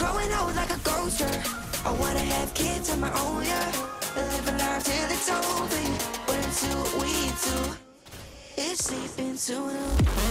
Growing old like a ghost, yeah. I wanna have kids of my own, yeah. Live a life till it's over. But until we do, it's sleeping too long.